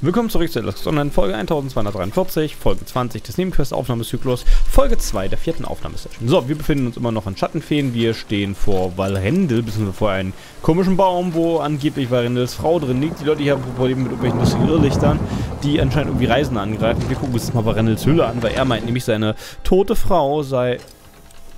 Willkommen zurück zu Elix Online, Folge 1243, Folge 20 des Nebenquest-Aufnahmezyklus, Folge 2 der vierten Aufnahmesession. So, wir befinden uns immer noch in Schattenfeen, wir stehen vor Valrendel, bzw. vor einem komischen Baum, wo angeblich Valrendels Frau drin liegt. Die Leute hier haben Probleme mit irgendwelchen lustigen Irrlichtern, die anscheinend irgendwie Reisende angreifen. Wir gucken uns jetzt mal Valrendels Hülle an, weil er meint nämlich, seine tote Frau sei...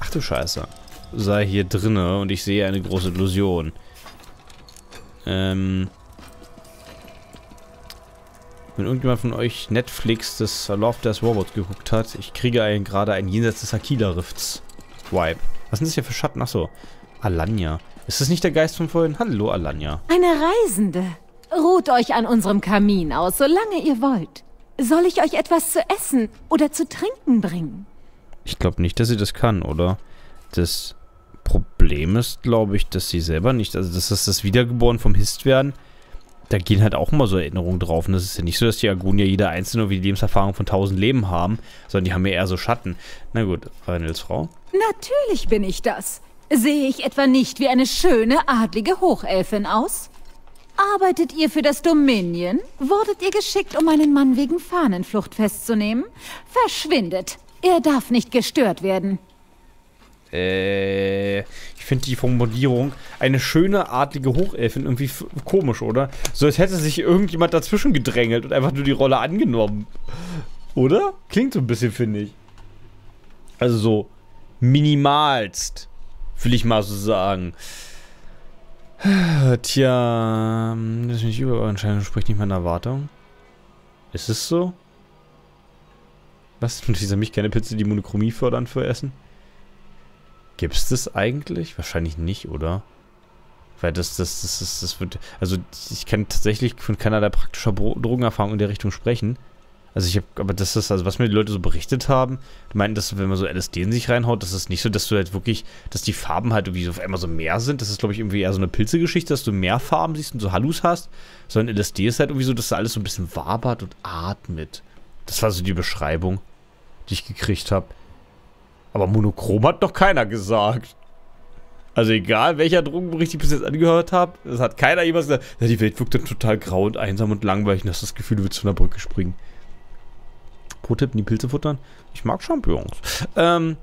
Ach du Scheiße. Sei hier drinne und ich sehe eine große Illusion. Ähm... Wenn irgendjemand von euch Netflix das Love Death Robot geguckt hat, ich kriege einen, gerade einen Jenseits des Aquila-Rifts Vibe. Was sind das hier für Schatten? Achso, Alanya. Ist das nicht der Geist von vorhin? Hallo, Alanya. Eine Reisende. Ruht euch an unserem Kamin aus, solange ihr wollt. Soll ich euch etwas zu essen oder zu trinken bringen? Ich glaube nicht, dass sie das kann, oder? Das Problem ist, glaube ich, dass sie selber nicht, also dass das das Wiedergeboren vom Hist werden, da gehen halt auch immer so Erinnerungen drauf. Und das ist ja nicht so, dass die Argonier jeder einzelne wie die Lebenserfahrung von tausend Leben haben, sondern die haben ja eher so Schatten. Na gut, Reinels Frau. Natürlich bin ich das. Sehe ich etwa nicht wie eine schöne, adlige Hochelfin aus? Arbeitet ihr für das Dominion? Wurdet ihr geschickt, um meinen Mann wegen Fahnenflucht festzunehmen? Verschwindet. Er darf nicht gestört werden. Äh, ich finde die Formulierung eine schöne, adlige Hochelfin irgendwie komisch, oder? So als hätte sich irgendjemand dazwischen gedrängelt und einfach nur die Rolle angenommen. Oder? Klingt so ein bisschen, finde ich. Also so minimalst, will ich mal so sagen. Tja, das ist nicht über anscheinend spricht nicht meiner Erwartung. Ist es so? Was? Dieser mich keine Pizza, die Monochromie fördern für Essen? Gibt es das eigentlich? Wahrscheinlich nicht, oder? Weil das, das, das, das, das wird. Also, ich kann tatsächlich von keiner praktischer Drogenerfahrung in der Richtung sprechen. Also, ich habe. Aber das ist, also, was mir die Leute so berichtet haben, die meinten, dass, wenn man so LSD in sich reinhaut, das ist nicht so, dass du halt wirklich. Dass die Farben halt irgendwie so auf einmal so mehr sind. Das ist, glaube ich, irgendwie eher so eine Pilzegeschichte, dass du mehr Farben siehst und so Hallus hast. Sondern LSD ist halt irgendwie so, dass da alles so ein bisschen wabert und atmet. Das war so die Beschreibung, die ich gekriegt habe. Aber monochrom hat doch keiner gesagt. Also egal, welcher Drogenbericht ich bis jetzt angehört habe, es hat keiner jemals gesagt, ja, die Welt wirkt dann total grau und einsam und langweilig und hast das Gefühl, du willst von der Brücke springen. Pro-Tipp, nie Pilze futtern? Ich mag Champignons. Ähm,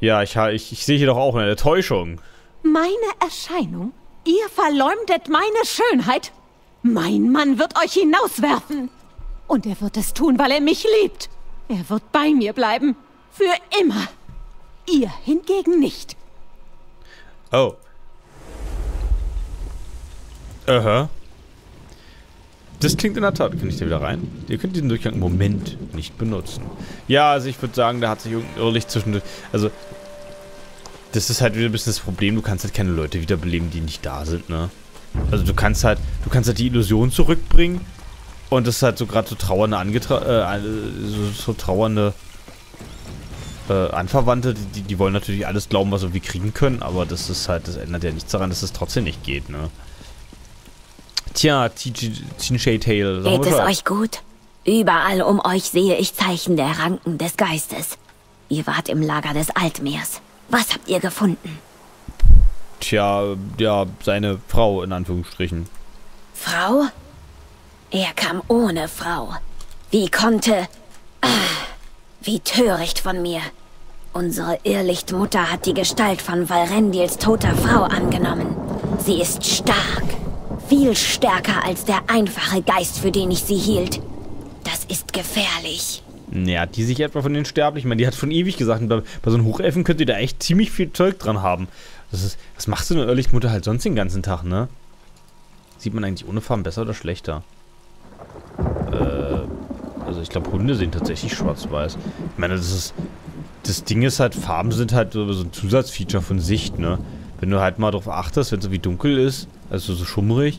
ja, ich, ich, ich sehe hier doch auch eine Täuschung. Meine Erscheinung? Ihr verleumdet meine Schönheit? Mein Mann wird euch hinauswerfen. Und er wird es tun, weil er mich liebt. Er wird bei mir bleiben. Für immer. Ihr hingegen nicht. Oh. Aha. Das klingt in der Tat. Kann ich da wieder rein? Ihr könnt diesen Durchgang im Moment nicht benutzen. Ja, also ich würde sagen, da hat sich irgendein Irrlicht zwischen... Also, das ist halt wieder ein bisschen das Problem. Du kannst halt keine Leute wiederbeleben, die nicht da sind, ne? Also du kannst halt... Du kannst halt die Illusion zurückbringen. Und das ist halt so gerade so trauernde Angetra... Äh, so, so trauernde äh, Anverwandte, die, die wollen natürlich alles glauben, was wir kriegen können, aber das ist halt, das ändert ja nichts daran, dass es trotzdem nicht geht, ne? Tja, Tinshay Tail. Geht es euch gut? Überall um euch sehe ich Zeichen der Ranken des Geistes. Ihr wart im Lager des Altmeers. Was habt ihr gefunden? Tja, ja, seine Frau in Anführungsstrichen. Frau? Er kam ohne Frau. Wie konnte... Wie töricht von mir. Unsere Irrlichtmutter hat die Gestalt von Valrendils toter Frau angenommen. Sie ist stark. Viel stärker als der einfache Geist, für den ich sie hielt. Das ist gefährlich. Naja, die sich etwa von den Sterblichen, ich meine, die hat schon ewig gesagt, bei, bei so einem Hochelfen könnt ihr da echt ziemlich viel Zeug dran haben. Das ist, was macht so eine Irrlichtmutter halt sonst den ganzen Tag, ne? Sieht man eigentlich ohne Farben besser oder schlechter? Also ich glaube, Hunde sehen tatsächlich schwarz-weiß. Ich meine, das ist, das Ding ist halt, Farben sind halt so ein Zusatzfeature von Sicht, ne? Wenn du halt mal darauf achtest, wenn es so wie dunkel ist, also so schummrig,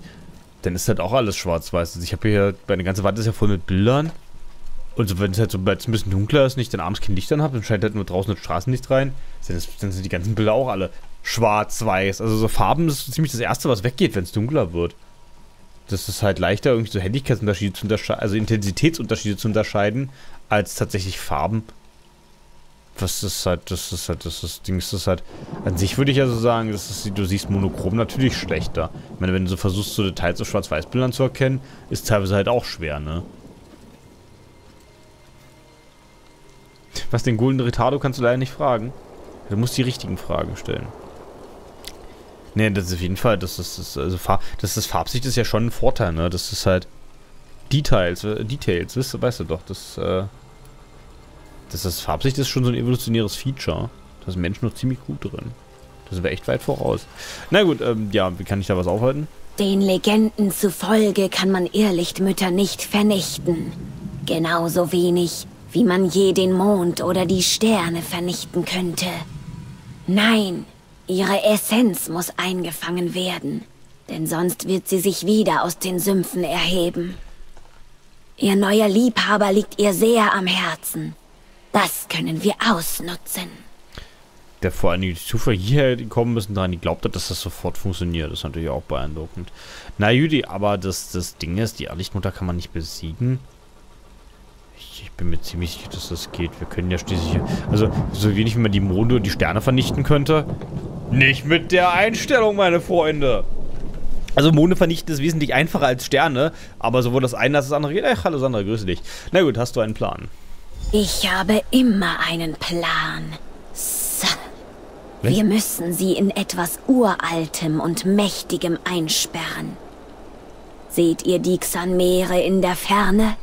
dann ist halt auch alles schwarz-weiß. Also ich habe hier, meine ganze Wand ist ja voll mit Bildern. Und so, wenn es halt so ein bisschen dunkler ist, nicht dann abends kein Licht dann habe, dann scheint halt nur draußen das Straßenlicht rein, dann sind die ganzen Bilder auch alle schwarz-weiß. Also so Farben ist so ziemlich das Erste, was weggeht, wenn es dunkler wird. Das ist halt leichter, irgendwie so Helligkeitsunterschiede zu unterscheiden, also Intensitätsunterschiede zu unterscheiden, als tatsächlich Farben was ist halt, das ist halt, das ist, Ding ist das halt, an sich würde ich ja so sagen, das ist, du siehst monochrom natürlich schlechter. Ich meine, wenn du so versuchst, so Details auf Schwarz-Weiß-Bildern zu erkennen, ist teilweise halt auch schwer, ne? Was den Golden Retardo kannst du leider nicht fragen. Du musst die richtigen Fragen stellen. Ne, das ist auf jeden Fall, das ist, das, also Farb, das ist Farbsicht ist ja schon ein Vorteil, ne? Das ist halt Details, äh, Details, weißt du, weißt du doch, das, äh, das ist Farbsicht ist schon so ein evolutionäres Feature. Da sind Menschen noch ziemlich gut drin. Das wir echt weit voraus. Na gut, ähm, ja, wie kann ich da was aufhalten? Den Legenden zufolge kann man Irrlichtmütter nicht vernichten. Genauso wenig, wie man je den Mond oder die Sterne vernichten könnte. Nein, ihre Essenz muss eingefangen werden, denn sonst wird sie sich wieder aus den Sümpfen erheben. Ihr neuer Liebhaber liegt ihr sehr am Herzen. Das können wir ausnutzen. Der vor allem die Zufall hierher gekommen müssen, daran die glaubt hat, dass das sofort funktioniert. Das ist natürlich auch beeindruckend. Na Judy, aber das, das Ding ist, die Irrlichtmutter kann man nicht besiegen. Ich, ich, bin mir ziemlich sicher, dass das geht. Wir können ja schließlich... Also, so wenig wie man die Monde und die Sterne vernichten könnte. Nicht mit der Einstellung, meine Freunde! Also Monde vernichten ist wesentlich einfacher als Sterne, aber sowohl das eine als das andere geht. Ach, hallo Sandra, grüße dich. Na gut, hast du einen Plan? Ich habe immer einen Plan. So. Wir müssen sie in etwas Uraltem und Mächtigem einsperren. Seht ihr die Xanmere in der Ferne?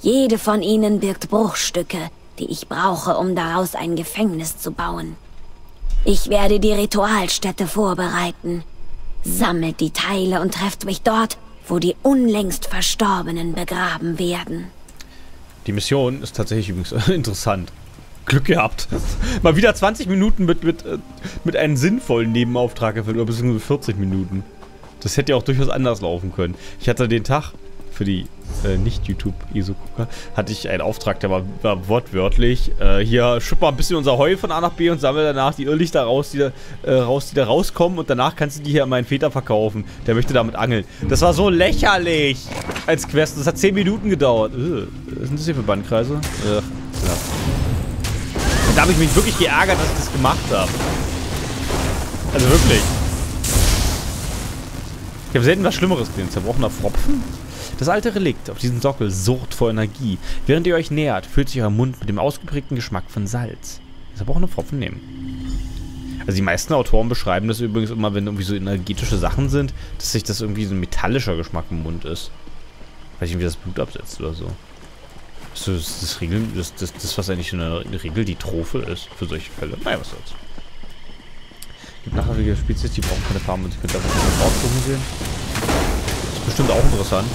Jede von ihnen birgt Bruchstücke, die ich brauche, um daraus ein Gefängnis zu bauen. Ich werde die Ritualstätte vorbereiten. Sammelt die Teile und trefft mich dort, wo die unlängst Verstorbenen begraben werden. Die Mission ist tatsächlich übrigens interessant. Glück gehabt. Mal wieder 20 Minuten mit, mit, äh, mit einem sinnvollen Nebenauftrag erfüllt, oder beziehungsweise 40 Minuten. Das hätte ja auch durchaus anders laufen können. Ich hatte den Tag für die äh, Nicht-YouTube-ISO-Gucker, hatte ich einen Auftrag, der war, war wortwörtlich, äh, hier schipp mal ein bisschen unser Heu von A nach B und sammle danach die Irrlichter raus, die da, äh, raus, die da rauskommen und danach kannst du die hier an meinen Väter verkaufen. Der möchte damit angeln. Das war so lächerlich als Quest. Das hat 10 Minuten gedauert. Äh, was sind das hier für Bandkreise? Äh. Da habe ich mich wirklich geärgert, dass ich das gemacht habe. Also wirklich. Ich habe selten was Schlimmeres gesehen. Zerbrochener Pfropfen? Das alte Relikt auf diesem Sockel surrt vor Energie. Während ihr euch nähert, füllt sich euer Mund mit dem ausgeprägten Geschmack von Salz. Deshalb auch eine Pfropfen nehmen. Also die meisten Autoren beschreiben das übrigens immer, wenn irgendwie so energetische Sachen sind, dass sich das irgendwie so ein metallischer Geschmack im Mund ist. Weiß ich nicht, wie das Blut absetzt oder so. Das ist das, Regel, das, das, das, was eigentlich in der Regel die Trophe ist für solche Fälle. Naja, was soll's. Gibt nachhaltige Spezies, die brauchen keine Farben und sie könnt einfach den Ort sehen. Das ist bestimmt auch interessant.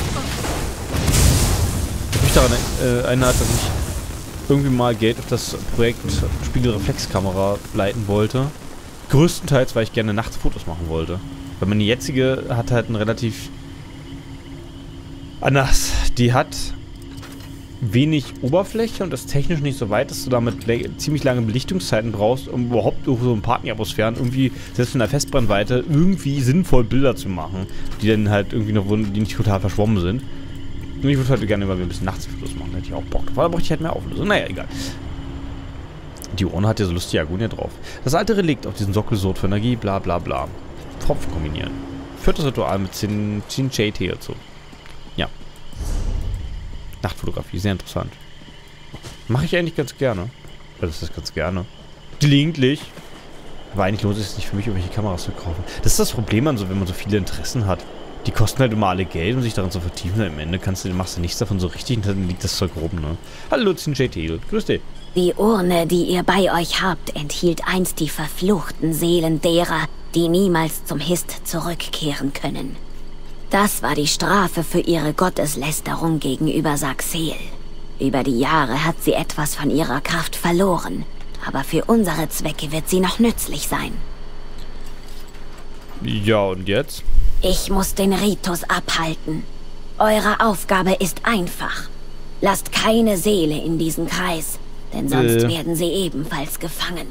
Daran äh, erinnert, dass ich irgendwie mal Geld auf das Projekt Spiegelreflexkamera leiten wollte. Größtenteils, weil ich gerne nachts Fotos machen wollte. Weil meine jetzige hat halt ein relativ anders. Die hat wenig Oberfläche und ist technisch nicht so weit, dass du damit ziemlich lange Belichtungszeiten brauchst, um überhaupt so ein Partneratmosphären irgendwie, selbst in der Festbrennweite, irgendwie sinnvoll Bilder zu machen, die dann halt irgendwie noch, die nicht total verschwommen sind. Und ich würde halt gerne mal ein bisschen Nachtsfotos machen, da hätte ich auch Bock drauf. Da brauche ich halt mehr Auflösung. Naja, egal. Die Urne hat ja so lustige Agonia drauf. Das alte Relikt auf diesem Sockel sorgt für Energie, bla bla bla. Tropfen kombinieren. Das Ritual mit 10 JT dazu. Ja. Nachtfotografie, sehr interessant. Mache ich eigentlich ganz gerne. Das ist ganz gerne. Gelegentlich. Aber eigentlich lohnt es sich nicht für mich, irgendwelche Kameras zu kaufen. Das ist das Problem an wenn man so viele Interessen hat. Die kosten halt immer alle Geld, um sich daran zu vertiefen. Am Ende kannst du, machst du nichts davon so richtig und dann liegt das Zeug rum, ne? Hallo, Zin JT. Grüß dich. Die Urne, die ihr bei euch habt, enthielt einst die verfluchten Seelen derer, die niemals zum Hist zurückkehren können. Das war die Strafe für ihre Gotteslästerung gegenüber Saxel. Über die Jahre hat sie etwas von ihrer Kraft verloren, aber für unsere Zwecke wird sie noch nützlich sein. Ja, und jetzt? Ich muss den Ritus abhalten. Eure Aufgabe ist einfach. Lasst keine Seele in diesen Kreis, denn sonst äh. werden sie ebenfalls gefangen.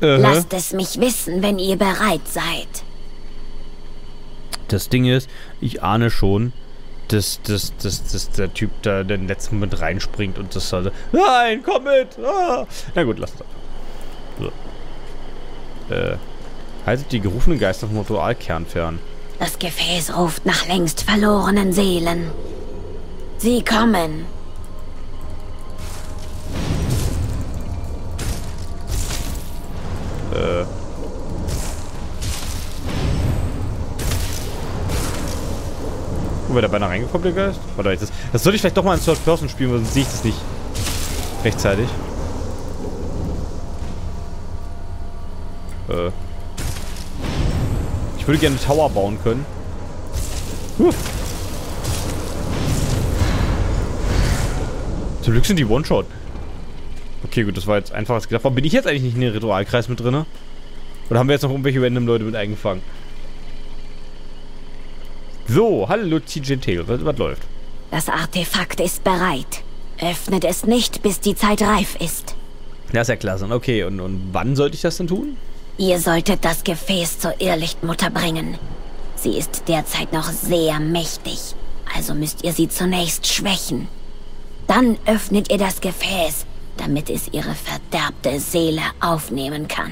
Uh -huh. Lasst es mich wissen, wenn ihr bereit seid. Das Ding ist, ich ahne schon, dass, dass, dass, dass der Typ da den letzten Moment reinspringt und das also. Nein, komm mit! Ah. Na gut, lass das. So. Äh. Haltet die gerufenen Geister vom Ritualkern fern. Das Gefäß ruft nach längst verlorenen Seelen. Sie kommen. Äh. Wo wäre der beinahe reingekommen, der Geist? Warte, das, das sollte ich vielleicht doch mal in Third Person spielen, sonst sehe ich das nicht rechtzeitig. Äh. Ich würde gerne eine Tower bauen können. Huh. Zum Glück sind die One-Shot. Okay, gut, das war jetzt einfach als gedacht. Warum bin ich jetzt eigentlich nicht in den Ritualkreis mit drin? Oder haben wir jetzt noch irgendwelche random Leute mit eingefangen? So, hallo TJ was, was läuft? Das Artefakt ist bereit. Öffnet es nicht, bis die Zeit reif ist. Das ist ja klasse. Okay, und, und wann sollte ich das denn tun? Ihr solltet das Gefäß zur Irrlichtmutter bringen. Sie ist derzeit noch sehr mächtig, also müsst ihr sie zunächst schwächen. Dann öffnet ihr das Gefäß, damit es ihre verderbte Seele aufnehmen kann.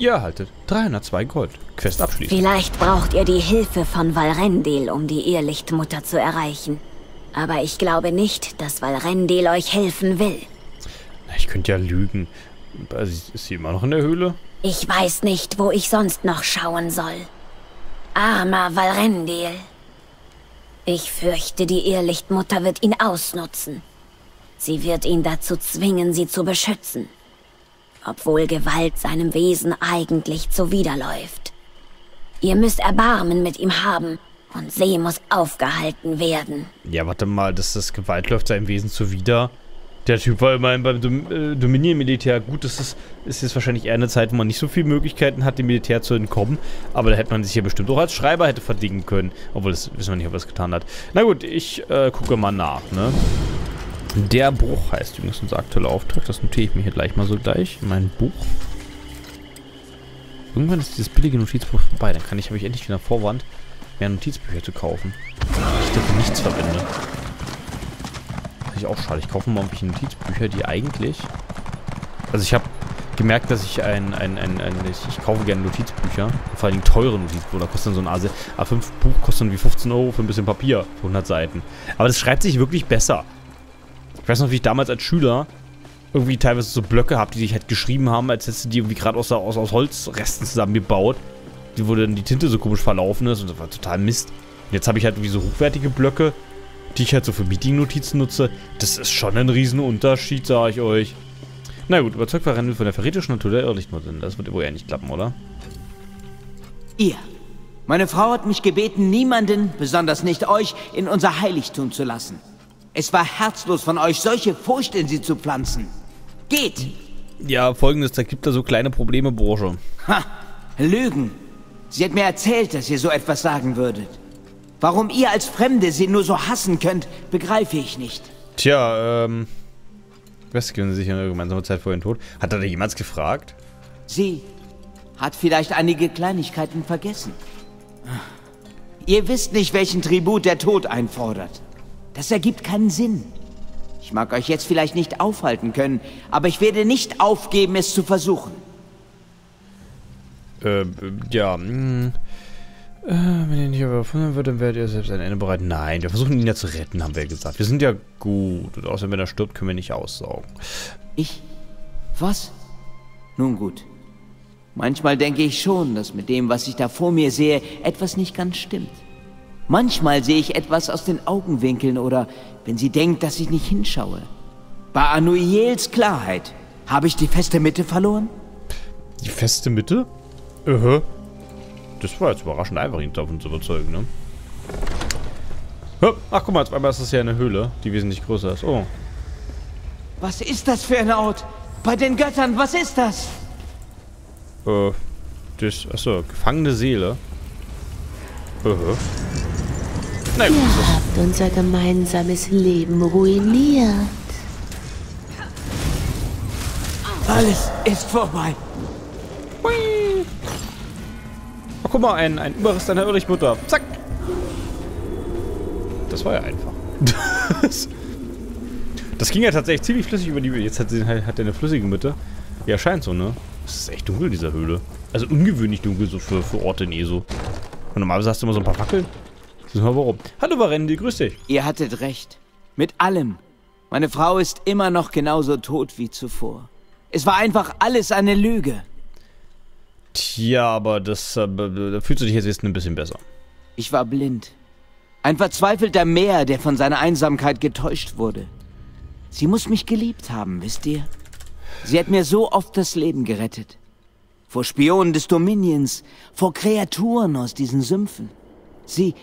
Ihr erhaltet 302 Gold. Quest abschließen. Vielleicht braucht ihr die Hilfe von Valrendil, um die Irrlichtmutter zu erreichen. Aber ich glaube nicht, dass Valrendil euch helfen will. Ich könnte ja lügen. Ist sie immer noch in der Höhle? Ich weiß nicht, wo ich sonst noch schauen soll. Armer Valrendil. Ich fürchte, die Irrlichtmutter wird ihn ausnutzen. Sie wird ihn dazu zwingen, sie zu beschützen. Obwohl Gewalt seinem Wesen eigentlich zuwiderläuft. Ihr müsst Erbarmen mit ihm haben und See muss aufgehalten werden. Ja, warte mal, dass das Gewalt läuft seinem Wesen zuwider. Der Typ war immerhin beim Dom äh, Dominion-Militär. Gut, das ist, ist jetzt wahrscheinlich eher eine Zeit, wo man nicht so viele Möglichkeiten hat, dem Militär zu entkommen. Aber da hätte man sich ja bestimmt auch als Schreiber hätte verdingen können. Obwohl, das wissen wir nicht, ob er es getan hat. Na gut, ich äh, gucke mal nach, ne? Der Bruch heißt übrigens unser aktueller Auftrag. Das notiere ich mir hier gleich mal so gleich in mein Buch. Irgendwann ist dieses billige Notizbuch vorbei. Dann kann ich, habe ich endlich wieder Vorwand, mehr Notizbücher zu kaufen. Ich dafür nichts verwende eigentlich auch schade. Ich kaufe mal irgendwelche Notizbücher, die eigentlich... Also ich habe gemerkt, dass ich ein, ein, ein, ein ich, kaufe gerne Notizbücher. Vor allem teure Notizbücher. Da kostet dann so ein A5-Buch kostet dann wie 15 Euro für ein bisschen Papier. Für 100 Seiten. Aber das schreibt sich wirklich besser. Ich weiß noch, wie ich damals als Schüler irgendwie teilweise so Blöcke habe, die sich halt geschrieben haben, als hättest du die irgendwie gerade aus, aus, aus Holzresten zusammengebaut. Die, wo dann die Tinte so komisch verlaufen ist und das war total Mist. Und jetzt habe ich halt irgendwie so hochwertige Blöcke, die ich halt so für Meeting-Notizen nutze, das ist schon ein Riesenunterschied, sage ich euch. Na gut, überzeugt war Randall von der verräterischen Natur der Irrlichtmutter. Das wird wohl ja nicht klappen, oder? Ihr. Meine Frau hat mich gebeten, niemanden, besonders nicht euch, in unser Heiligtum zu lassen. Es war herzlos von euch, solche Furcht in sie zu pflanzen. Geht! Ja, folgendes, da gibt da so kleine Probleme, Bursche. Ha! Lügen! Sie hat mir erzählt, dass ihr so etwas sagen würdet. Warum ihr als Fremde sie nur so hassen könnt, begreife ich nicht. Tja, ähm... Westgehen sich in der gemeinsamen Zeit vor ihrem Tod. Hat er da jemals gefragt? Sie hat vielleicht einige Kleinigkeiten vergessen. Ihr wisst nicht, welchen Tribut der Tod einfordert. Das ergibt keinen Sinn. Ich mag euch jetzt vielleicht nicht aufhalten können, aber ich werde nicht aufgeben, es zu versuchen. Äh, ja, mh, hm. Äh, wenn ihr nicht überfunden wird, dann werdet ihr selbst ein Ende bereit. Nein, wir versuchen ihn ja zu retten, haben wir ja gesagt. Wir sind ja gut. Und außerdem, wenn er stirbt, können wir nicht aussaugen. Ich? Was? Nun gut. Manchmal denke ich schon, dass mit dem, was ich da vor mir sehe, etwas nicht ganz stimmt. Manchmal sehe ich etwas aus den Augenwinkeln oder wenn sie denkt, dass ich nicht hinschaue. Bei Anuiels Klarheit habe ich die feste Mitte verloren? Die feste Mitte? Uh -huh. Das war jetzt überraschend einfach, ihn davon zu überzeugen, ne? Ach, guck mal, jetzt einmal ist das ja eine Höhle, die wesentlich größer ist. Oh. Was ist das für ein Ort? Bei den Göttern, was ist das? Äh, das, achso, gefangene Seele. Uh -huh. Na gut. Ihr habt unser gemeinsames Leben ruiniert. Alles ist vorbei. Guck mal, ein, ein Überrest einer Irrlichtmutter. Zack. Das war ja einfach. das, das ging ja tatsächlich ziemlich flüssig über die... Jetzt hat, sie, hat er eine flüssige Mitte. Ja, scheint so, ne? Es ist echt dunkel, dieser Höhle. Also ungewöhnlich dunkel so für, für Orte in ESO. Und normalerweise hast du immer so ein paar Fackeln. Wissen wir warum. Hallo Varendi, grüß dich. Ihr hattet recht. Mit allem. Meine Frau ist immer noch genauso tot wie zuvor. Es war einfach alles eine Lüge. Tja, aber das, äh, da fühlst du dich jetzt ein bisschen besser. Ich war blind. Ein verzweifelter Meer, der von seiner Einsamkeit getäuscht wurde. Sie muss mich geliebt haben, wisst ihr? Sie hat mir so oft das Leben gerettet. Vor Spionen des Dominions, vor Kreaturen aus diesen Sümpfen. Sie,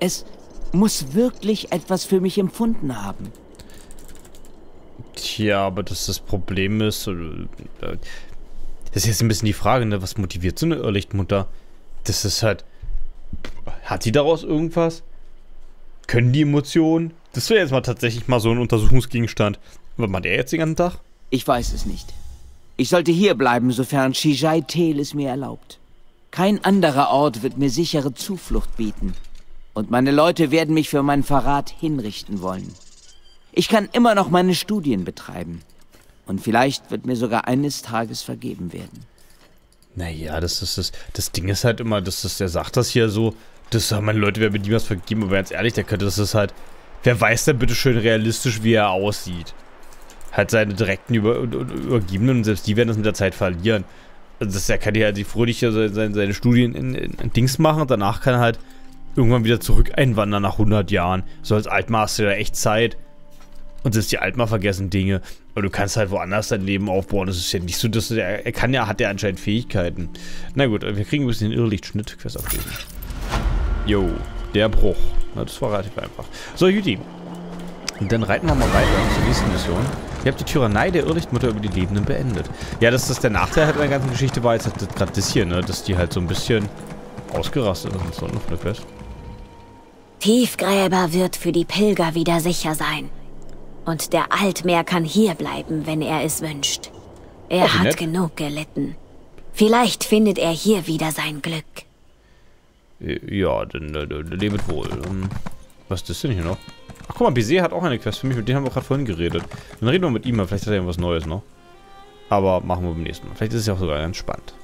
es muss wirklich etwas für mich empfunden haben. Tja, aber das das Problem ist, äh, das ist jetzt ein bisschen die Frage, ne? Was motiviert so eine Irrlichtmutter? Das ist halt, hat die daraus irgendwas? Können die Emotionen? Das wäre jetzt mal tatsächlich mal so ein Untersuchungsgegenstand. Was macht er jetzt den ganzen Tag? Ich weiß es nicht. Ich sollte hier bleiben, sofern Shijai Tel es mir erlaubt. Kein anderer Ort wird mir sichere Zuflucht bieten. Und meine Leute werden mich für meinen Verrat hinrichten wollen. Ich kann immer noch meine Studien betreiben. Und vielleicht wird mir sogar eines Tages vergeben werden. Naja, das ist das. Das Ding ist halt immer, dass das, der sagt das hier so, das haben meine Leute, wer mir die was vergeben, aber ganz ehrlich, der könnte das ist halt. Wer weiß denn bitte schön realistisch, wie er aussieht? Halt seine direkten Über Übergebenen und selbst die werden das mit der Zeit verlieren. Also das, er kann ja halt die fröhlich seine, seine Studien in, in, in, Dings machen und danach kann er halt irgendwann wieder zurück einwandern nach 100 Jahren. So als Altmar hast du ja echt Zeit. Und selbst die Altmar vergessen Dinge. Aber du kannst halt woanders dein Leben aufbauen. Das ist ja nicht so, dass er, er kann ja, hat ja anscheinend Fähigkeiten. Na gut, wir kriegen ein bisschen den Irrlichtschnitt-Quest ablesen. Jo, der Bruch. Na, das war relativ einfach. So, Juti. Und dann reiten wir mal weiter zur nächsten Mission. Ihr habt die Tyrannei der Irrlichtmutter über die Lebenden beendet. Ja, das der Nachteil halt der ganzen Geschichte war, jetzt hat gerade das hier, ne? Dass die halt so ein bisschen ausgerastet sind. So, noch eine Quest. Tiefgräber wird für die Pilger wieder sicher sein. Und der Altmeer kann hier bleiben, wenn er es wünscht. Er oh, hat nett. genug gelitten. Vielleicht findet er hier wieder sein Glück. Ja, dann äh, lebt wohl. Ähm, was ist das denn hier noch? Ach guck mal, Bizet hat auch eine Quest für mich, mit denen haben wir gerade vorhin geredet. Dann reden wir mit ihm mal, vielleicht hat er irgendwas Neues noch. Aber machen wir beim nächsten Mal. Vielleicht ist es ja auch sogar ganz spannend.